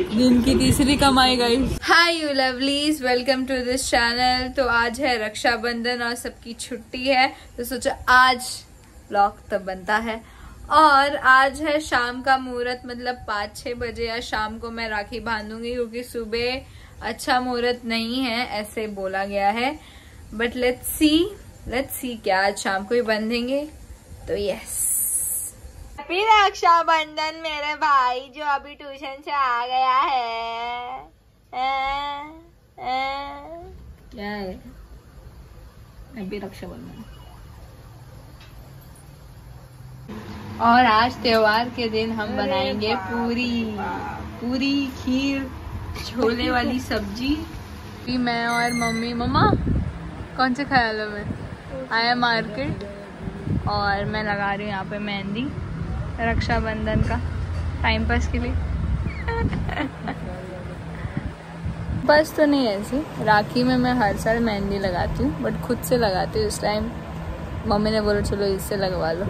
दिन की तीसरी कमाई गई। Hi you lovelies welcome to this channel तो आज है रक्षाबंधन और सबकी छुट्टी है। तो सोचा, आज ब्लॉग तो बनता है। और आज है शाम का मुहूर्त मतलब पाँच छह बजे या शाम को मैं राखी बांधूँगी, क्योंकि सुबह अच्छा मुहूर्त नहीं है, ऐसे बोला गया है। But let's see let's see क्या आज शाम को ही बंधेंगे। तो यस हैप्पी रक्षाबंधन मेरे भाई जो अभी ट्यूशन से आ गया है क्या है हैप्पी रक्षाबंधन और आज त्योहार के दिन हम बनाएँगे पूरी पूरी खीर छोले वाली सब्ज़ी भी मैं और मम्मी मम्मा कौन से ख्यालों में? आया मार्केट और मैं लगा रही हूँ यहाँ पे मेहंदी। रक्षाबंधन का टाइम पास के लिए। बस तो नहीं ऐसी। राखी में मैं हर साल मेहंदी लगाती हूँ बट खुद से लगाती हूँ। इस टाइम मम्मी ने बोला, चलो इससे लगवा लो।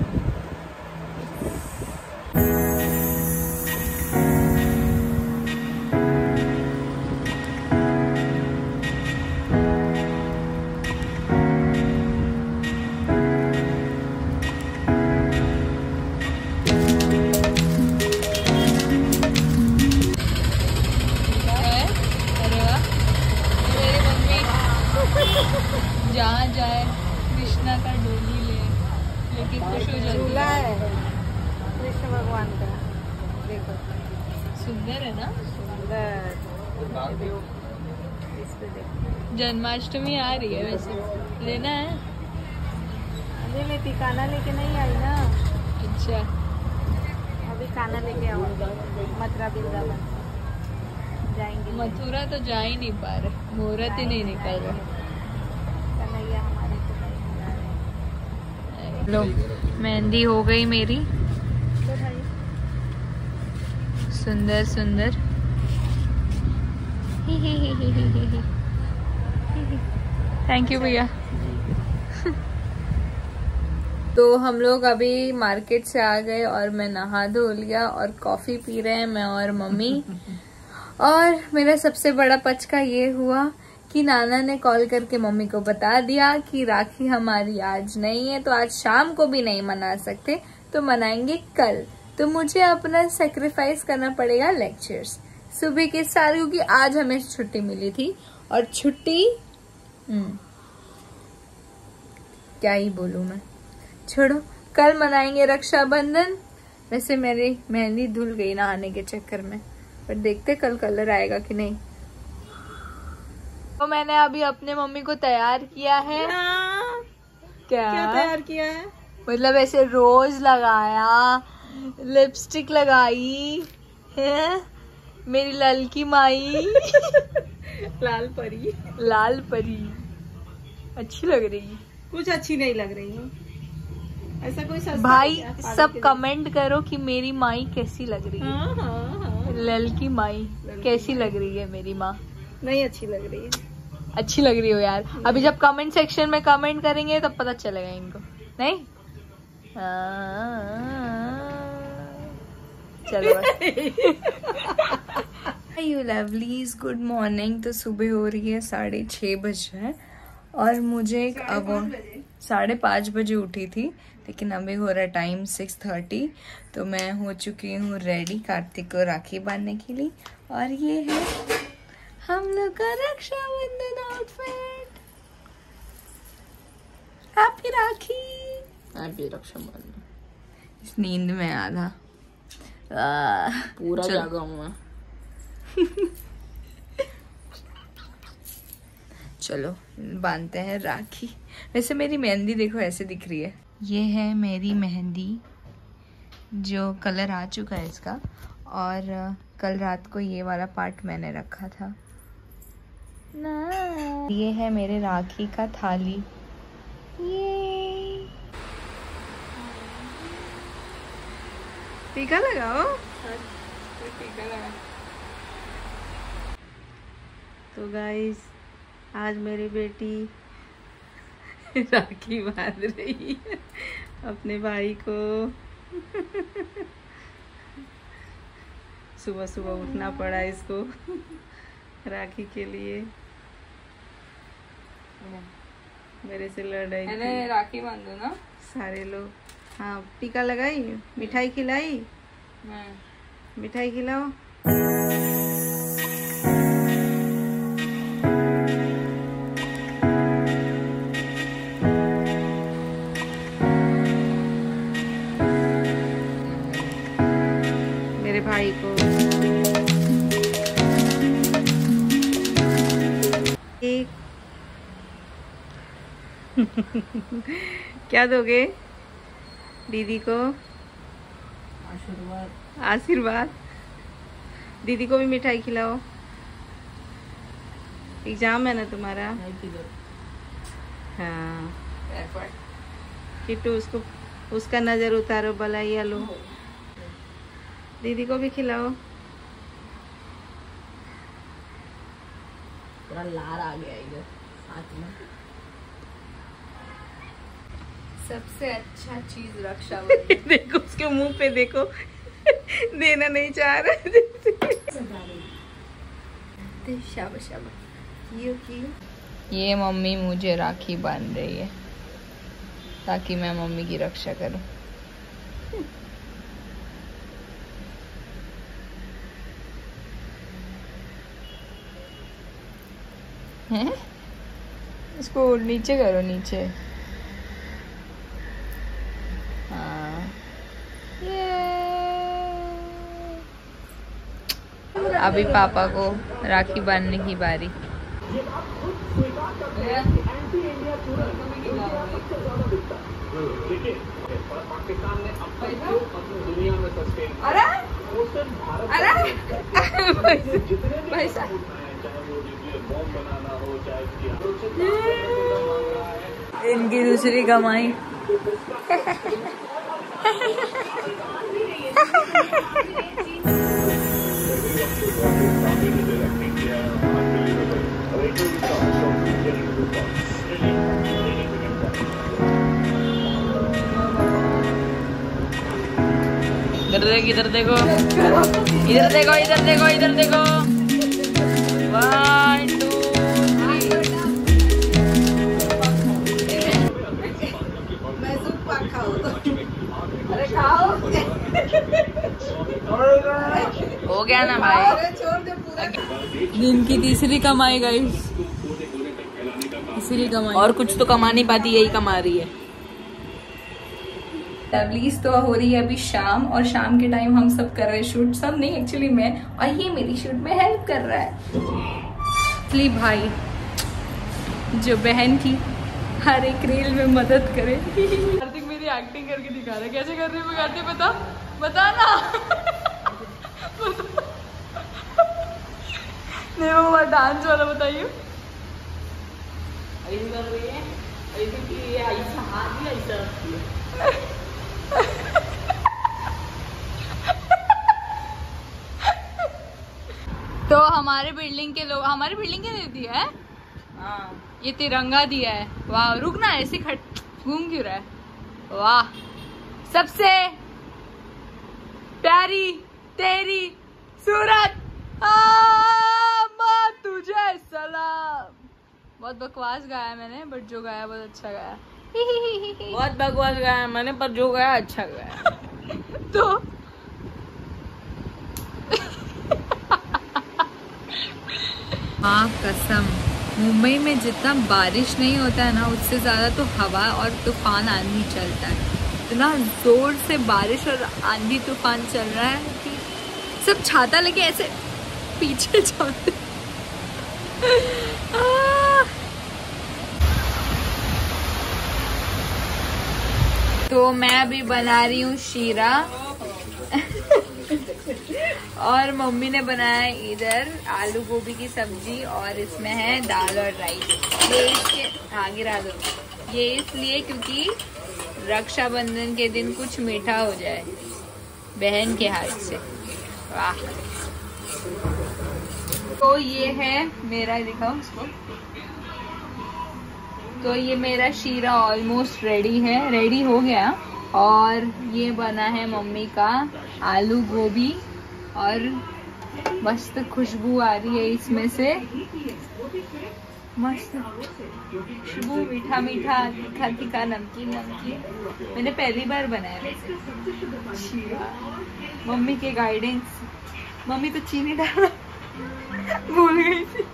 है ना जन्माष्टमी आ रही है वैसे। लेना है? अभी मैं टिकाना लेके नहीं आई ना। अच्छा। अभी खाना लेके आऊँगा मथुरा वृंदावन जाएँगे। मथुरा तो जा ही नहीं पा रहे। मुहूर्त ही नहीं निकल रहा। है। लो मेहंदी हो गई मेरी तो भाई सुंदर सुंदर। थैंक यू भैया। तो हम लोग अभी मार्केट से आ गए और मैं नहा धो लिया और कॉफ़ी पी रहे हैं मैं और मम्मी। और मेरा सबसे बड़ा पचका ये हुआ कि नाना ने कॉल करके मम्मी को बता दिया कि राखी हमारी आज नहीं है तो आज शाम को भी नहीं मना सकते तो मनाएँगे कल। तो मुझे अपना सेक्रीफाइस करना पड़ेगा लेक्चर्स सुबह के सारे क्योंकि आज हमें छुट्टी मिली थी और छुट्टी हम्म, क्या ही बोलू मैं? छोड़ो कल मनाएँगे रक्षाबंधन. वैसे मेरी मेहंदी धुल गई ना आने के चक्कर में पर देखते कल कलर आएगा कि नहीं. तो मैंने अभी अपने मम्मी को तैयार किया है. क्या, क्या तैयार किया है? मतलब ऐसे रोज लगाया लिपस्टिक लगाई है? मेरी ललकी माई। लाल परी। लाल परी। अच्छी लग रही। कुछ अच्छी नहीं लग रही है। ऐसा कोई सस्ता भाई सब कमेंट करो कि मेरी माई कैसी लग रही है। हाँ हाँ हाँ। ललकी माई कैसी लग रही है मेरी माँ? नहीं अच्छी लग रही है। अच्छी लग रही हो यार। अभी जब कमेंट सेक्शन में कमेंट करेंगे तब पता चलेगा इनको। नहीं? हाँ। चलो। यू लवलीज गुड मॉर्निंग तो सुबह हो रही है साढ़े छः बजे है और मुझे एक अब साढ़े पाँच बजे उठी थी लेकिन अभी हो रहा है टाइम सिक्स थर्टी तो मैं हो चुकी हूँ रेडी कार्तिक को राखी बांधने के लिए। और ये है हम लोग का Rakshabandhan outfit happy Rakhi happy Rakshabandhan इस नींद में आधा। पूरा जागा हूँ मैं चलो बांधते हैं राखी। वैसे मेरी मेहंदी देखो ऐसे दिख रही है। ये है मेरी मेहंदी जो कलर आ चुका है इसका और कल रात को ये वाला पार्ट मैंने रखा था। ना ये है मेरे राखी का थाली। ये टीका लगाओ। टीका लगा तो गाइस आज मेरी बेटी राखी बाँध रही है अपने भाई को। सुबह सुबह उठना पड़ा इसको राखी के लिए। मेरे से लड़ रही राखी बांधो ना। सारे लोग। हाँ टीका लगाई मिठाई खिलाई। मिठाई खिलाओ। मेरे भाई को। एक क्या दोगे? दीदी को आशीर्वाद। आशीर्वाद। दीदी को भी मिठाई खिलाओ। एग्ज़ाम है ना तुम्हारा? हाँ। किट्टू उसको उसका नज़र उतारो बलाइया लो। दीदी को भी खिलाओ। पूरा लार आ गया इधर हाथ में। सबसे अच्छा चीज़ रक्षा देखो उसके मुँह पे देखो। देना नहीं चाह रहा शाबाश शाबाश। कियो कियो ये मम्मी मुझे राखी बाँध रही है ताकि मैं मम्मी की रक्षा करूँ। हैं? इसको नीचे करो नीचे। अभी पापा को राखी बांधने की बारी। इनकी दूसरी कमाई। इधर देखो इधर देखो। इधर देखो इधर देखो इधर देखो। गया ना भाई। दिन की तीसरी कमाई गई तीसरी कमाई। और कुछ तो कमा नहीं पाती यही कमा रही है। लवलीज तो हो रही है अभी शाम और शाम के टाइम हम सब कर रहे हैं शूट सब नहीं एक्चुअली मैं और ये मेरी शूट में हेल्प कर रहा है। भाई जो बहन की हर एक रील में मदद करे। कार्तिक मेरी एक्टिंग करके दिखा रहा है। कैसे कर रही हूँ कार्तिक बता बता ना। नहीं वो डांस वाला बताइए? तो हमारे बिल्डिंग के लोग हमारे बिल्डिंग के दे दिया है। ये तिरंगा दिया है। वाह रुकना ऐसे खट घूम क्यों रहा है? वाह। सबसे प्यारी तेरी सूरत। बहुत बकवास गाया मैंने बट जो गाया बहुत अच्छा गाया। बहुत बकवास गाया मैंने पर जो गाया अच्छा गाया। तो हाँ कसम। मुंबई में जितना बारिश नहीं होता है ना उससे ज़्यादा तो हवा और तूफ़ान आंधी चलता है। इतना ज़ोर से बारिश और आंधी तूफ़ान चल रहा है कि सब छाता लेके ऐसे पीछे जाते तो मैं अभी बना रही हूँ शीरा। और मम्मी ने बनाया इधर आलू गोभी की सब्ज़ी और इसमें है दाल और राइस ये इसके हाँ गिरा दो। ये इसलिए क्योंकि रक्षाबंधन के दिन कुछ मीठा हो जाए बहन के हाथ से। वाह। तो ये है मेरा, दिखाओ उसको तो ये मेरा शीरा ऑलमोस्ट रेडी है रेडी हो गया। और ये बना है मम्मी का आलू गोभी। और मस्त खुशबू आ रही है इसमें से। मस्त खुशबू, मीठा मीठा, तीखा तीखा, नमकीन नमकीन। मैंने पहली बार बनाया वैसे। मम्मी के गाइडेंस मम्मी तो चीनी डाल भूल गई थी।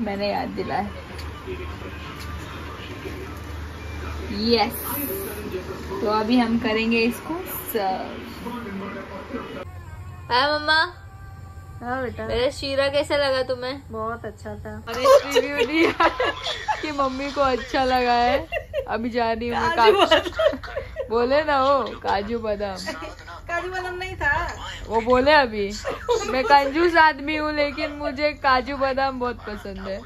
मैंने याद दिलाया। यस तो अभी हम करेंगे इसको सर्व हाँ मम्मा। हाँ बेटा। मेरा शीरा कैसा लगा तुम्हें? बहुत अच्छा था। मैंने रिव्यू दिया कि मम्मी को अच्छा लगा है। अभी जा रही हूँ बोले ना वो काजू बादाम। काजू बादाम नहीं था। वो बोले अभी मैं कंजूस आदमी हूँ लेकिन मुझे काजू बादाम बहुत पसंद है।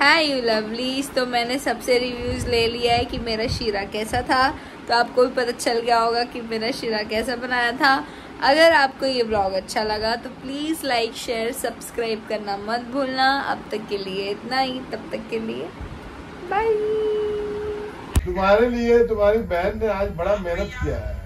हाय यू लवलीज तो मैंने सबसे रिव्यूज़ ले लिया है कि मेरा शीरा कैसा था। तो आपको भी पता चल गया होगा कि मेरा शीरा कैसा बनाया था। अगर आपको ये ब्लॉग अच्छा लगा तो प्लीज़ लाइक शेयर सब्सक्राइब करना मत भूलना। अब तक के लिए इतना ही। तब तक के लिए बाय तुम्हारे लिए, तुम्हारी बहन ने आज बड़ा मेहनत किया है।